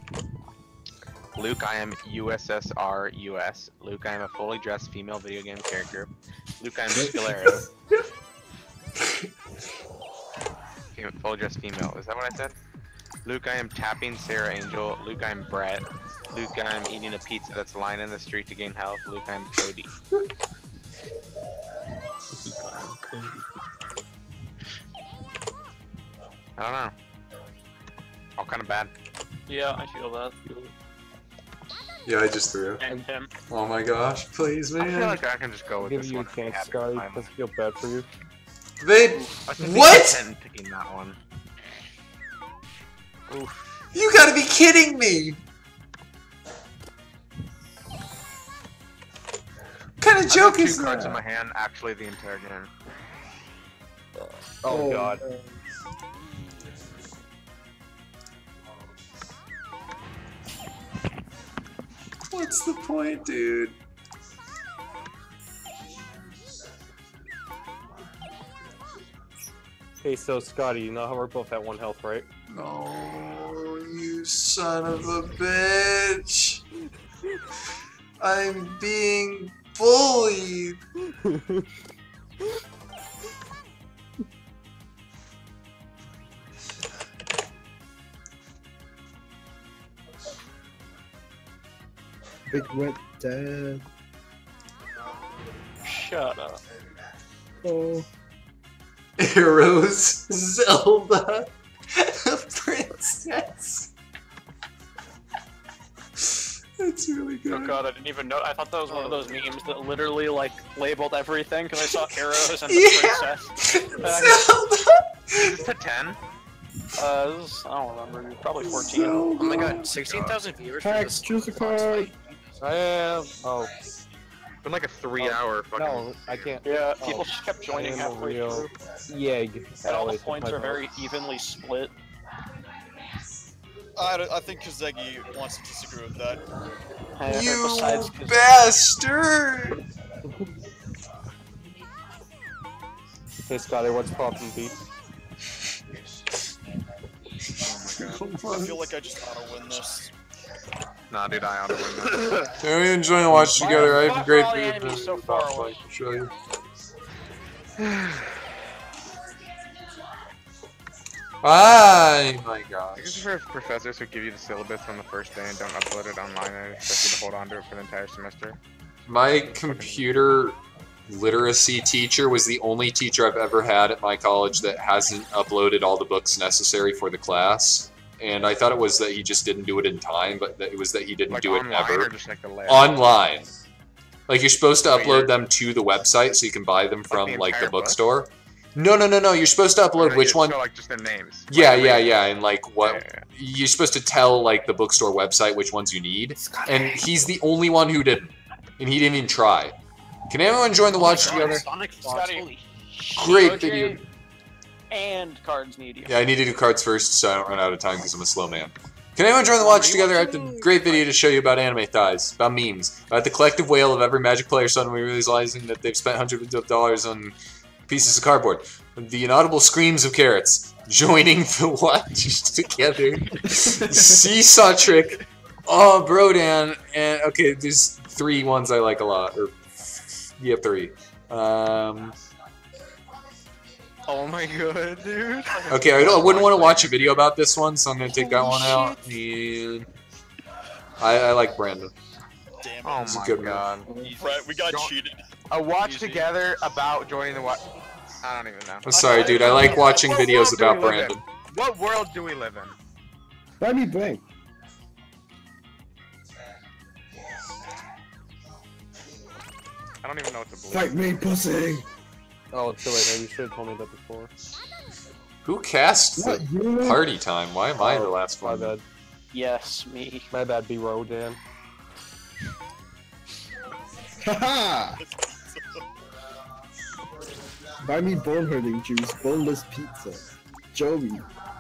Luke, I am USSR US. Luke, I am a fully dressed female video game character. Luke, I am Scalero. Fully dressed female. Is that what I said? Luke, I am tapping Sarah Angel. Luke, I am Brett. Luke, I am eating a pizza that's lying in the street to gain health. Luke, I am Cody. I don't know. All kind of bad. Yeah, I feel that. Yeah, I just threw. And him. Oh my gosh, please, I feel like I can just go with Give this you a one. chance, Yeah, Scotty. I'm- Doesn't feel bad for you. They. What? I'm picking that one. You gotta be kidding me! What kind of I've joke got is two cards in my hand, actually the entire game. Oh, oh, god. What's the point, dude? Hey, so Scotty, you know how we're both at one health, right? No, you son of a bitch! I'm being bullied! Big wet dad. Shut up. Oh. Arrows, Zelda, Princess. That's really good. Oh god, I didn't even know. I thought that was one of those memes that literally like labeled everything because I saw arrows and the Yeah. princess. Zelda! Is this a 10? Uh, this is, I don't remember. Probably 14. Oh my god, 16,000 viewers for Hex, choose a card. Fight. I am. Oh, It's been like a three Oh, hour fucking. no, I can't. Yeah, Oh, people just kept joining I am halfway real through, Yeg. and all the points are very evenly split. I, I think Kazegi wants to disagree with that. You besides, 'cause- bastard! Hey, Scotty, what's poppin' beat? I feel like I just auto win this. Nah, dude, I ought to win that. Yeah, we enjoying watching together. I have a great are all the video so far away? to show you. Oh my I guess gosh. for professors who give you the syllabus on the first day and don't upload it online and expect you to hold on to it for the entire semester. My computer literacy teacher was the only teacher I've ever had at my college that hasn't uploaded all the books necessary for the class. And I thought it was that he just didn't do it in time, but that it was that he didn't Like do it ever. or just like the? Online. Like you're supposed to Wait, you're- upload them to the website so you can buy them from the like the entire book? bookstore. No, no, no, no. You're supposed to upload which just one. show, like just their names. Yeah, yeah, yeah, and like what yeah, yeah. you're supposed to tell like the bookstore website which ones you need, and he's the only one who didn't, and he didn't even try. Can everyone join the watch together? Sonic Fox, holy Great OJ video. And cards need you. Yeah, I need to do cards first so I don't run out of time because I'm a slow man. Can anyone join the watch together? I have a great video to show you about anime thighs, about memes, about the collective wail of every Magic player suddenly realizing that they've spent hundreds of dollars on pieces of cardboard. The inaudible screams of carrots joining the watch together. Seesaw trick. Oh, Brodan. And okay, there's three ones I like a lot. Or yeah, three. Um, Oh my god, dude. Okay, I, don't, I wouldn't want to watch a video about this one, so I'm gonna take that one out. And I, I like Brandon. Damn Oh It's my good god. it. Right, we got Don't- cheated. A watch Easy. together about joining the watch. I don't even know. I'm sorry, dude. I like watching What videos about we in? Brandon. What world do we live in? Let me blank. I don't even know what to believe. Fight me, pussy. Oh, it's too late. Oh, you should have told me that before. Who cast the party time? Why am I the oh, last My one? bad. Yes, me. My bad, B Rodan. Haha! Buy me bone hurting juice, boneless pizza. Joey,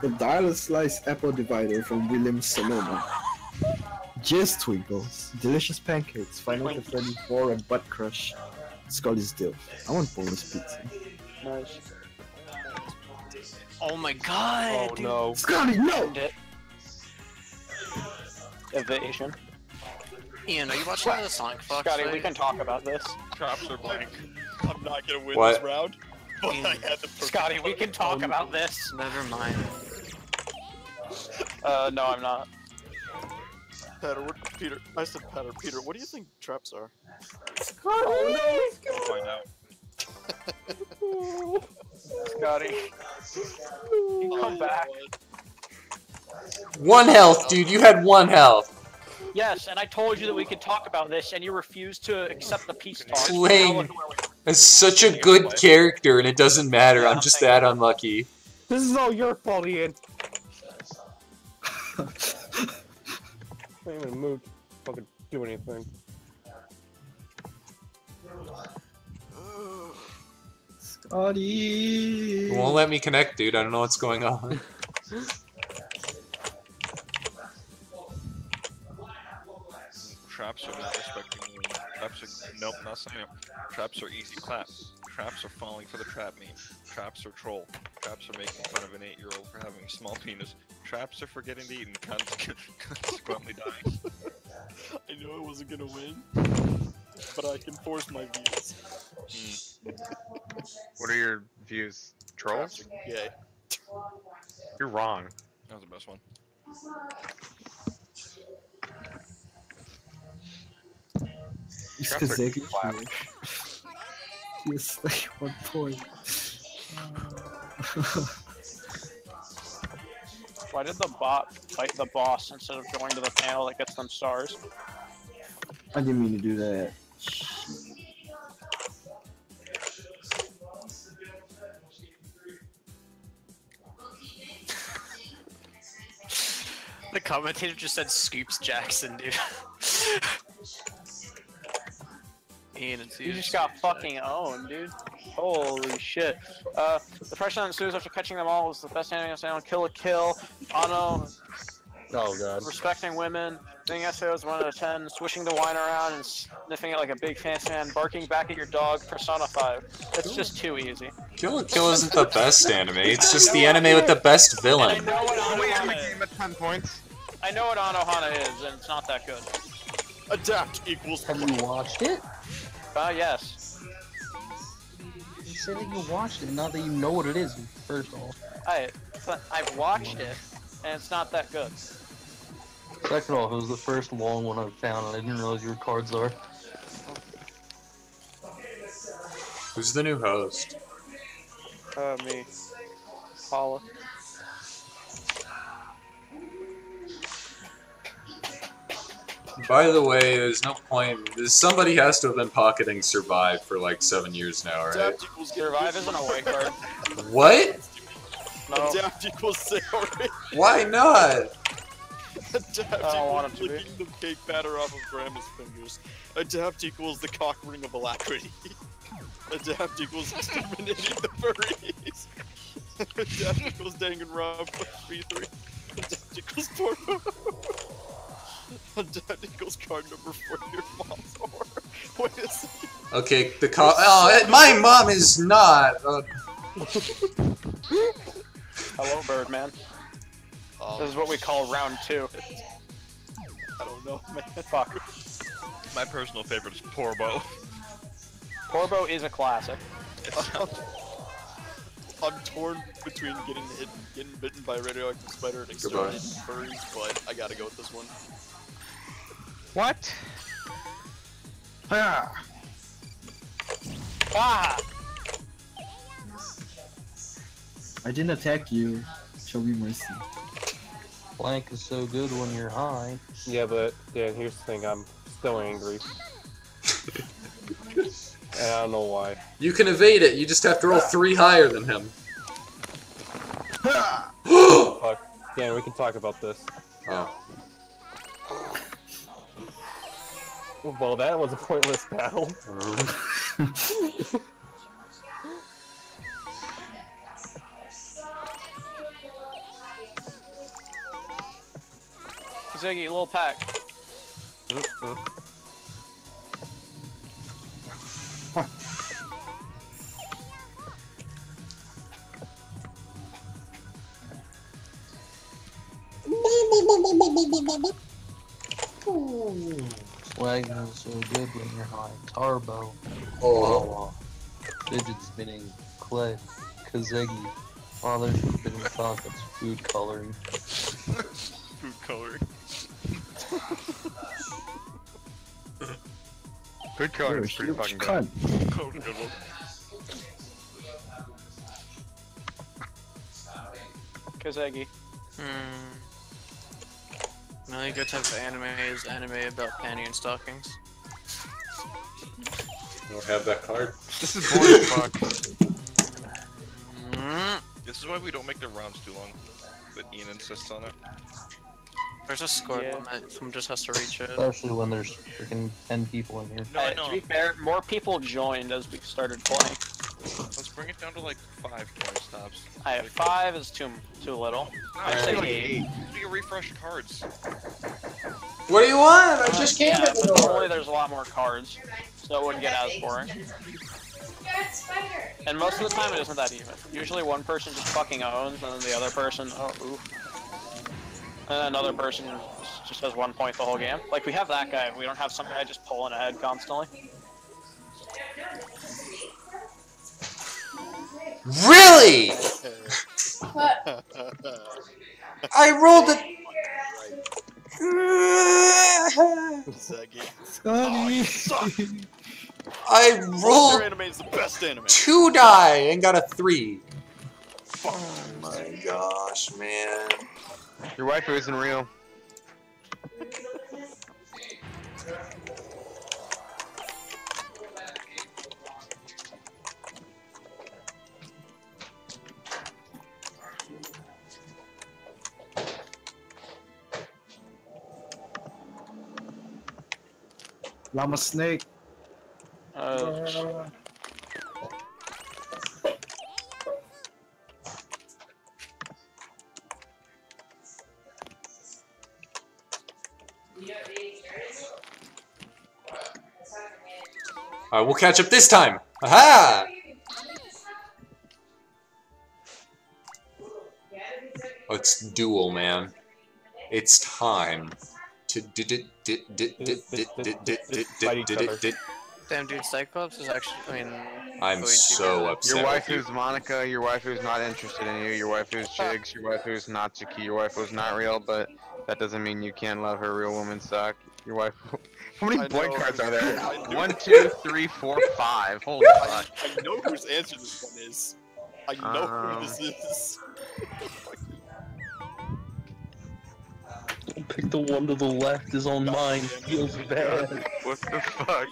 the dial slice apple divider from William Sonoma. Jizz Twinkles, delicious pancakes, Final Fantasy 4 and Butt Crush. Scully's dill. I want boneless pizza. Nice. Oh my god, Oh dude. no. Scotty, no! End it. Evasion. Ian, are you watching the Sonic Fox Scotty, we can talk about this. Traps are blank. I'm not gonna win What? this round. But I had the Scotty, we can talk about this. Never mind. Uh, no, I'm not. Patter, what, Peter. I said Patter. Peter, what do you think traps are? Oh We'll find out. Scotty. You come back. One health, dude. You had one health. Yes, and I told you that we could talk about this, and you refused to accept the peace talk. Sling. Now look where we- It's such a good character, and it doesn't matter. I'm just that unlucky. This is all your fault, Ian. I ain't even moved. Fucking do anything. Scotty! You won't let me connect, dude. I don't know what's going on. Traps are not respecting me. Traps are nope, not saying it. Traps are easy clap. Traps are falling for the trap meme. Traps are troll. Traps are making fun of an eight-year-old for having a small penis. Traps are for getting eaten, con- consequently dying. I knew I wasn't gonna win, but I can force my views. Hmm. What are your views? Trolls? Traps are gay. You're wrong. That was the best one. It's Traps are Kazeki clap. here. Yes, like one point. Why did the bot fight the boss instead of going to the panel that gets them stars? I didn't mean to do that. The commentator just said Scoops Jackson, dude. Ian, it's You just got fucking owned, dude. Holy shit. Uh, the pressure that ensues after catching them all was the best anime sound. Kill la Kill. Ano Oh god. respecting women. Doing SOs 1 out of 10. Swishing the wine around and sniffing it like a big fancy man. Barking back at your dog. Persona 5. It's just too easy. Kill la Kill isn't the best anime. It's just the anime with the best And I know what Only Anohana is. game at 10 points. I know what Anohana is, and it's not that good. Adapt equals. Have you watched it? Uh, yes. You said that you watched it, not that you know what it is, first off. I, I've watched it, and it's not that good. Second off, it was the first long one I found, and I didn't realize your cards are. Who's the new host? Uh, me. Paula. By the way, there's no point. Somebody has to have been pocketing Survive for like seven years now, right? Adapt equals Survive isn't a white card. What? No. Adapt equals Sayori. Why not? Adapt I don't want equals him to be. licking the cake batter off of grandma's fingers. Adapt equals the cock ring of alacrity. Adapt equals exterminating the furries. Adapt equals Danganronpa V3. Adapt equals porno. Adapt equals card number four to your mom's whore. Wait a second. Okay, the co- oh, my mom is not. Uh, Hello, Birdman. Um, This is what we call round two. I don't know, man. Fuck. My personal favorite is Porbo. Corbo is a classic. I'm torn between getting hit, getting bitten by a radioactive spider and Goodbye. exterminating furries, but I gotta go with this one. What? Ah! Ah! I didn't attack you. Show me mercy. Blank is so good when you're high. Yeah, but yeah, here's the thing. I'm still angry. and I don't know why. you can evade it. You just have to roll three higher than him. Fuck. Yeah, we can talk about this. Oh. Well, that was a pointless battle. Ziggy, little pack. Mm -mm. Beep, Wagon is so good when you're high Tarbo, Oh. oh Fidget Spinning, Clay, Kazegi, Father Forbidden Falcons, Food Coloring. food Coloring. food Coloring is pretty fucking good. Coloring good one. Kazegi. Mm. The only good type of anime is anime about panty and stockings. I don't have that card. This is boring fuck. Mm. This is why we don't make the rounds too long. But Ian insists on it. There's a score Yeah. limit. Someone just has to reach it. Especially when there's freaking 10 people in here. No, I Uh, know. to be fair, more people joined as we started playing. Let's bring it down to like five card stops. I have five is too too little. No, I'd I'd say like eight. eight. We can refresh cards. What do you want? I just came yeah, in the but door. normally there's a lot more cards, so it wouldn't get as boring. And most of the time it isn't that even. Usually one person just fucking owns, and then the other person, oh, oof. And then another person just has one point the whole game. Like, we have that guy, we don't have some guy just pulling ahead constantly. Really? I rolled a. Zaggy. I rolled anime is the best anime. two die and got a three. Oh my gosh, man. Your waifu isn't real. Llama snake. Uh, Alright, we'll catch up this time. Aha! Let's duel, man. It's time to did it did did did did did did did did did. Damn, dude, Cyclops is actually. I mean. I'm so upset. Your wife you. waifu's Monika, your waifu's not interested in you, your waifu's Jigs, your wife who's not Natsuki, your waifu's not real, but that doesn't mean you can't love her. Real women suck. Your wife. How many I blank cards are there? One, two, three, four, five. knew One, that. two, three, four, five. Holy I, fuck. I know whose answer this one is. I know Um, who this is. Pick the one to the left is on mine. Feels bad. What the fuck?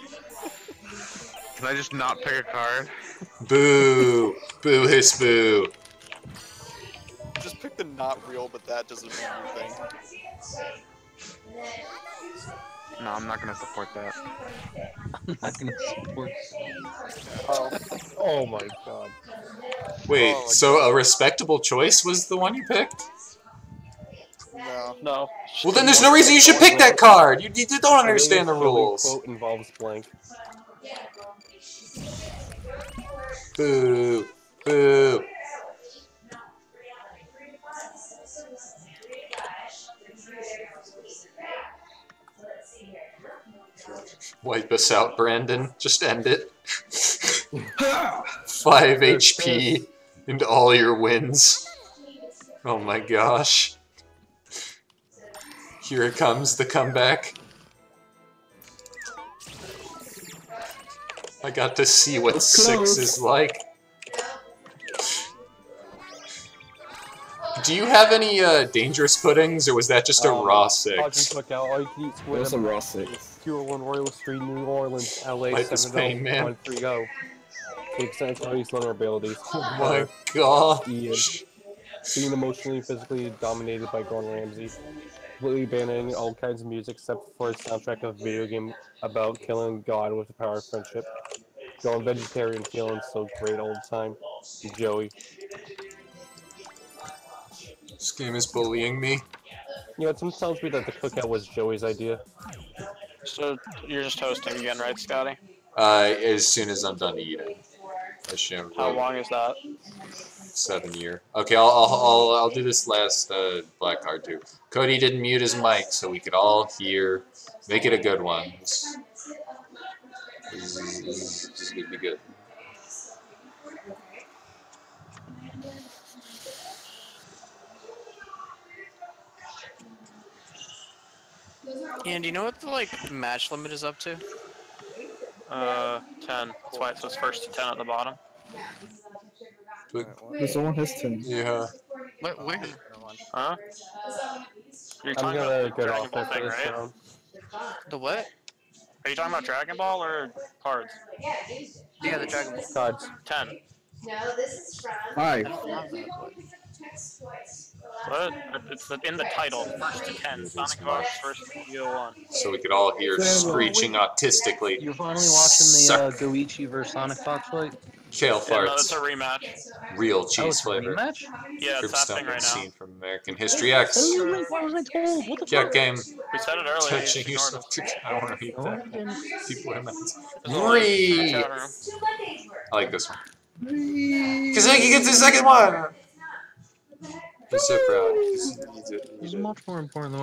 Can I just not pick a card? Boo! Boo hiss boo. Just pick the not real, but that doesn't mean anything. No, I'm not gonna support that. I'm not gonna support. Oh, oh my god. Wait, Oh, so a respectable choice was the one you picked? No. No. Well, then there's no reason you should pick that card. You, you don't understand the Every Joey rules. Quote involves blank. Boo! Boo! Wipe us out, Brandon. Just end it. 5 HP and all your wins. Oh my gosh. Here it comes, the comeback. I got to see what six is like. Do you have any uh, dangerous puddings, or was that just a Um, raw Hodgkin six? took out all you can It was a raw six. 201 Royal Street, New Orleans, LA Life is pain, man. 701330. The extent of his vulnerabilities. Oh my god. Being emotionally and physically dominated by Gordon Ramsay. Completely banning all kinds of music except for a soundtrack of a video game about killing God with the power of friendship. Going vegetarian, feeling so great all the time. Joey. This game is bullying me. You know, it sometimes tells me that the cookout was Joey's idea. So you're just hosting again, right, Scotty? Uh, as soon as I'm done eating. I assume How long is that? Seven year. Okay, I'll, I'll, I'll, I'll do this last uh, black card too. Cody didn't mute his mic, so we could all hear. Make it a good one. This, this, is- this, is- this is gonna be good. Ian, do you know what the like match limit is up to? Uh, 10. That's why it says first to 10 at the bottom. There's someone has 10. Yeah. What? Where? Huh? You're I'm talking gonna about get Dragon off Ball that thing, this right? round. The what? Are you talking about Dragon Ball or cards? Yeah, the Dragon Ball. Cards. 10. No, this is from. Five. I don't have that. What? It's in the title. First to 10. Sonic Fox, first to 1. So we could all hear screeching autistically. You're finally watching the uh, Goichi versus Sonic Fox fight? Kale Yeah, no, it's farts. a rematch. Real Oh, cheese it's flavor. rematch? Yeah, it's happening Grimstone right now. scene from American History X. Oh, why was I told? What the Yeah, game. We said it earlier. Touching ignored yourself. us. I don't want to eat that. People are mad. There's only two in the Three. chat room. Two Mondays worth. I like this one. Kazaki gets the second one. He's so proud. He's, he's, He's much more important than